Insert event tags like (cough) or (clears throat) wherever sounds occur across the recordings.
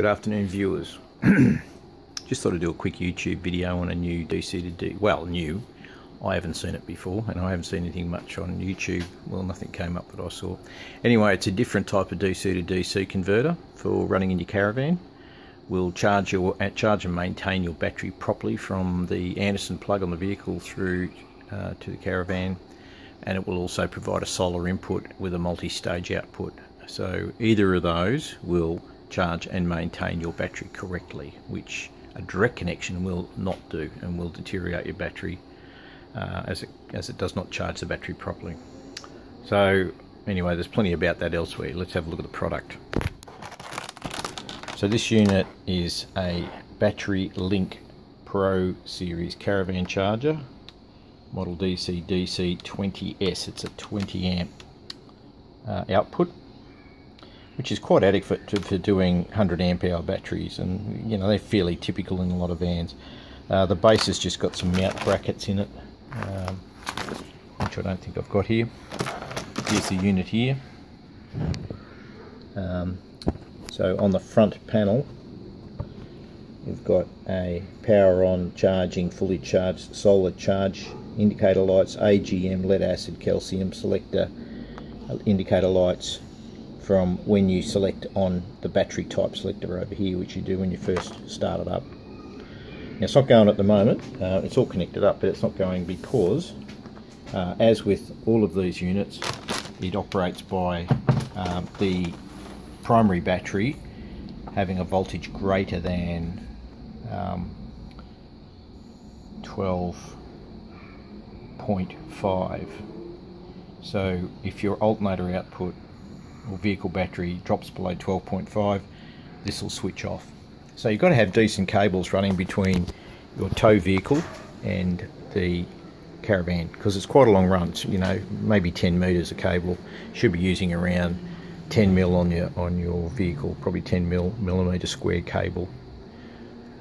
Good afternoon viewers. (clears throat) Just thought I'd do a quick YouTube video on a new DC to D, well new, I haven't seen it before and I haven't seen anything much on YouTube, well nothing came up that I saw. Anyway it's a different type of DC to DC converter for running in your caravan. Will charge your uh, charge and maintain your battery properly from the Anderson plug on the vehicle through uh, to the caravan and it will also provide a solar input with a multi-stage output so either of those will charge and maintain your battery correctly, which a direct connection will not do and will deteriorate your battery uh, as, it, as it does not charge the battery properly. So anyway, there's plenty about that elsewhere. Let's have a look at the product. So this unit is a Battery Link Pro Series caravan charger, model DC DC 20S. It's a 20 amp uh, output which is quite adequate for doing 100 amp hour batteries and you know they're fairly typical in a lot of vans. Uh, the base has just got some mount brackets in it um, which I don't think I've got here. Here's the unit here. Um, so on the front panel we've got a power on charging fully charged solar charge indicator lights AGM lead acid calcium selector indicator lights from when you select on the battery type selector over here, which you do when you first start it up. Now it's not going at the moment, uh, it's all connected up, but it's not going because, uh, as with all of these units, it operates by um, the primary battery having a voltage greater than um, 12.5. So if your alternator output or vehicle battery drops below 12.5 this will switch off. So you've got to have decent cables running between your tow vehicle and the caravan because it's quite a long run it's, you know maybe 10 meters of cable. Should be using around 10 mil on your on your vehicle probably 10 mil millimeter square cable.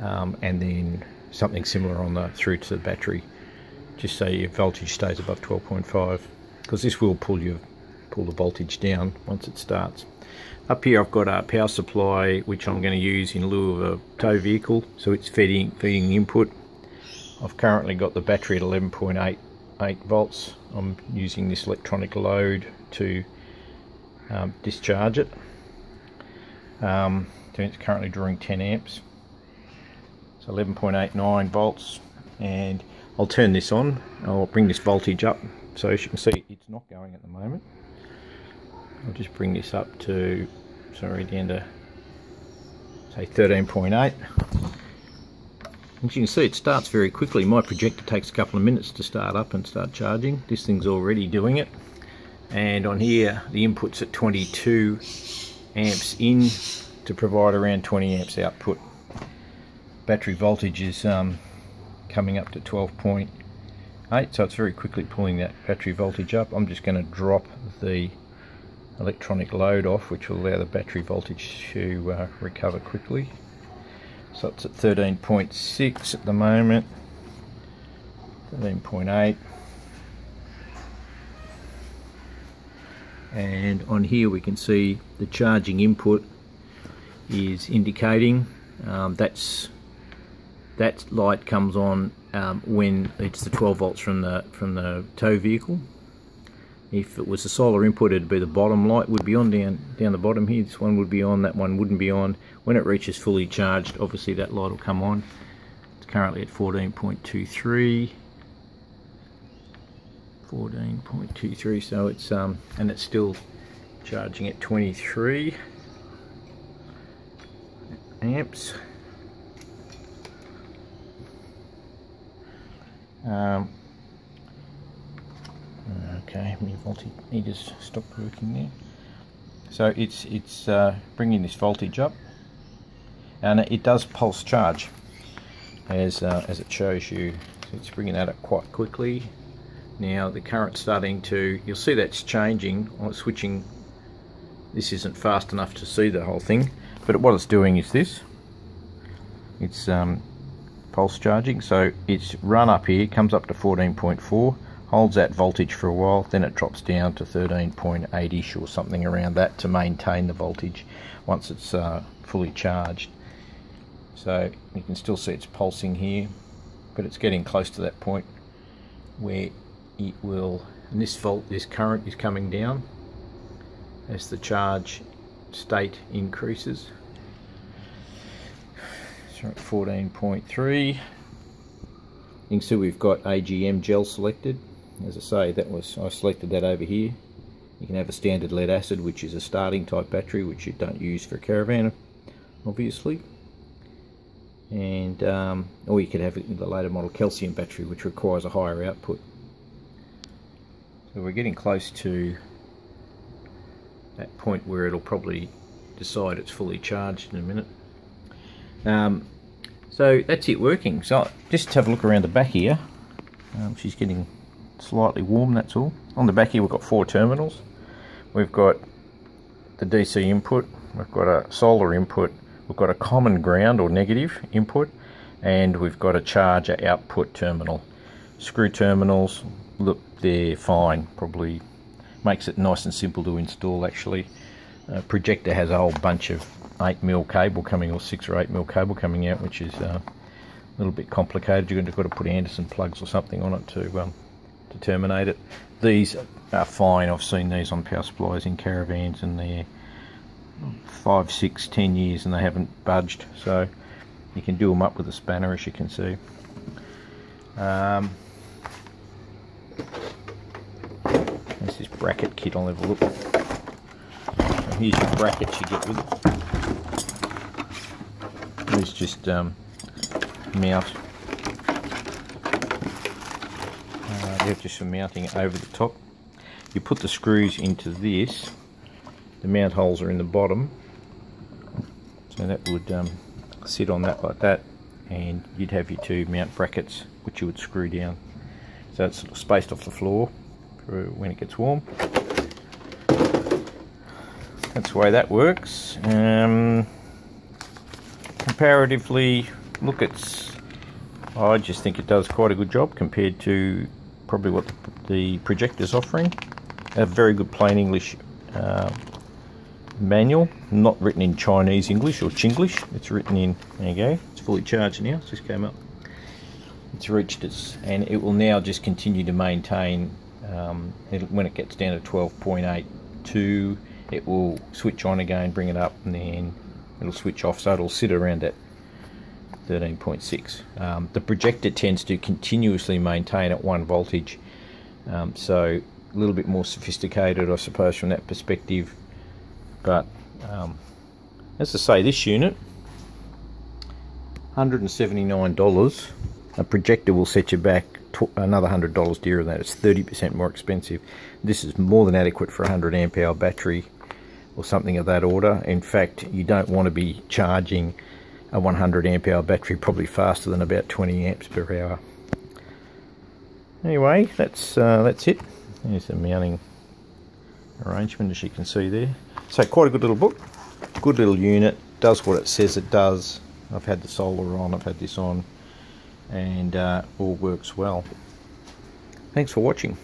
Um, and then something similar on the through to the battery just so your voltage stays above 12.5 because this will pull your pull the voltage down once it starts. Up here I've got a power supply which I'm going to use in lieu of a tow vehicle so it's feeding, feeding input. I've currently got the battery at 11.88 volts. I'm using this electronic load to um, discharge it. Um, it's currently drawing 10 amps. So 11.89 volts and I'll turn this on. I'll bring this voltage up so as you can see it's not going at the moment. I'll just bring this up to, sorry, down to say 13.8. As you can see, it starts very quickly. My Projecta takes a couple of minutes to start up and start charging. This thing's already doing it. And on here, the input's at 22 amps in to provide around 20 amps output. Battery voltage is um, coming up to 12.8, so it's very quickly pulling that battery voltage up. I'm just going to drop the electronic load off which will allow the battery voltage to uh, recover quickly. So it's at 13.6 at the moment. 13.8 and on here we can see the charging input is indicating um, that's that light comes on um, when it's the 12 volts from the from the tow vehicle if it was a solar input it'd be the bottom light would be on down down the bottom here. This one would be on that one wouldn't be on. When it reaches fully charged obviously that light will come on. It's currently at 14.23 14.23 so it's um and it's still charging at 23 amps. Um, okay my voltmeters stopped working there. So it's it's uh, bringing this voltage up and it does pulse charge as uh, as it shows you. So it's bringing that up quite quickly. Now the current starting to you'll see that's changing on switching. This isn't fast enough to see the whole thing but what it's doing is this. It's um, pulse charging. So it's run up here comes up to 14.4 holds that voltage for a while then it drops down to 13.8ish or something around that to maintain the voltage once it's uh, fully charged. So you can still see it's pulsing here, but it's getting close to that point where it will, and this volt, this current is coming down as the charge state increases. So at 14.3. You can see we've got AGM gel selected. As I say, that was I selected that over here. You can have a standard lead acid, which is a starting type battery, which you don't use for a caravan, obviously. And um, or you could have the later model calcium battery, which requires a higher output. So we're getting close to that point where it'll probably decide it's fully charged in a minute. Um, so that's it working. So just have a look around the back here. Um, she's getting slightly warm, that's all. On the back here we've got four terminals. We've got the DC input, we've got a solar input, we've got a common ground or negative input, and we've got a charger output terminal. Screw terminals, look, they're fine, probably makes it nice and simple to install actually. Uh, Projecta has a whole bunch of 8 mil cable coming or 6 or 8 mil cable coming out which is uh, a little bit complicated. You're going to got to put Anderson plugs or something on it to um, to terminate it. These are fine. I've seen these on power supplies in caravans and they're five, six, ten years and they haven't budged. So you can do them up with a spanner as you can see. Um, there's this bracket kit, I'll have a look. So here's your brackets you get with it. These just um, mount just for mounting over the top. You put the screws into this, the mount holes are in the bottom, so that would um, sit on that like that, and you'd have your two mount brackets which you would screw down. So it's spaced off the floor when it gets warm. That's the way that works. Um, comparatively, look, it's I just think it does quite a good job compared to probably what the Projecta's offering. A very good plain English uh, manual, not written in Chinese English or Chinglish. It's written in, there you go, it's fully charged now, it just came up. It's reached its, and it will now just continue to maintain, um, when it gets down to 12.82, it will switch on again, bring it up, and then it'll switch off, so it'll sit around at 13.6. Um, the Projecta tends to continuously maintain at one voltage, um, so a little bit more sophisticated, I suppose, from that perspective. But um, as I say, this unit, $179. A Projecta will set you back another $100 dearer than that. It's 30% more expensive. This is more than adequate for a 100 amp hour battery or something of that order. In fact, you don't want to be charging a 100 amp hour battery probably faster than about 20 amps per hour. Anyway that's uh, that's it. There's the mounting arrangement as you can see there. So quite a good little book good little unit does what it says it does. I've had the solar on I've had this on and uh, all works well. Thanks for watching